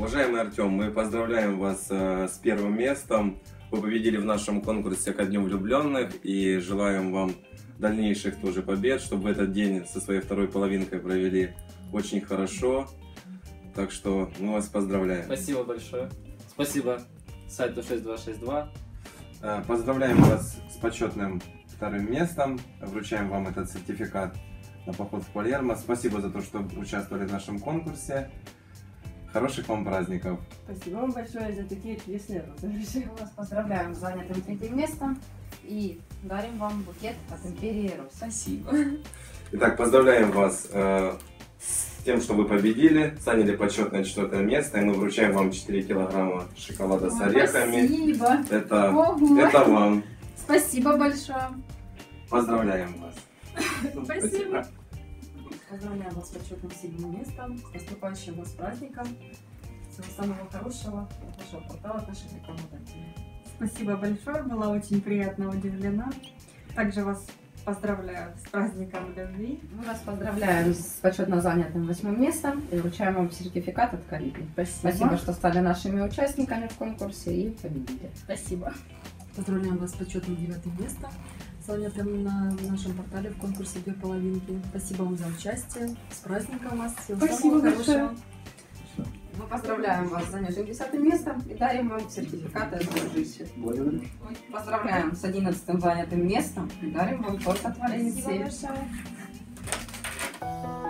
Уважаемый Артем, мы поздравляем вас э, с первым местом. Вы победили в нашем конкурсе ко Дню влюбленных и желаем вам дальнейших тоже побед, чтобы в этот день со своей второй половинкой провели очень хорошо. Так что мы вас поздравляем. Спасибо большое. Спасибо сайту 6262. Э, Поздравляем вас с почетным вторым местом. Вручаем вам этот сертификат на поход в Палермо. Спасибо за то, что участвовали в нашем конкурсе. Хороших вам праздников. Спасибо вам большое за такие чудесные розыгрыши. Мы вас поздравляем с занятым третьим местом и дарим вам букет от Империи Рус. Спасибо. Итак, поздравляем вас э, с тем, что вы победили, заняли почетное четвертое место, и мы вручаем вам 4 килограмма шоколада с орехами. Спасибо. Это, Ого. это вам. Спасибо большое. Поздравляем вас. Спасибо. Поздравляем вас с почетным седьмым местом, с наступающим вас праздником. Всего самого хорошего от нашего портала, от наших рекламодателей. Спасибо большое, была очень приятно удивлена. Также вас поздравляю с праздником любви. Мы вас поздравляем с почетно занятым восьмым местом и вручаем вам сертификат от Калибри. Спасибо. Спасибо, что стали нашими участниками в конкурсе и победили. Спасибо. Поздравляем вас с почетным девятым местом, занятым на нашем портале в конкурсе «Две половинки». Спасибо вам за участие. С праздником вас. Всего Спасибо самого большое. хорошего. Мы поздравляем вас с занятым десятым местом и дарим вам сертификаты от Дружище. Благодарю. Поздравляем с одиннадцатым занятым местом и дарим вам торт от Спасибо Валенсии. большое.